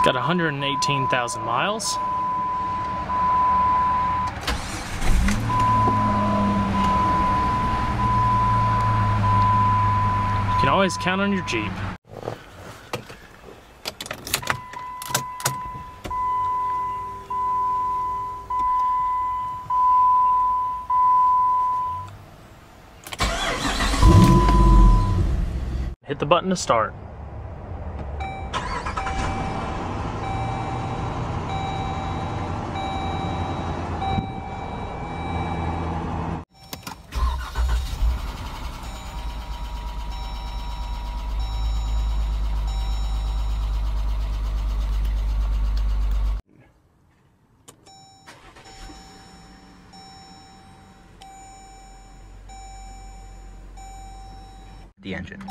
got 118,000 miles. You can always count on your Jeep. Hit the button to start. The engine.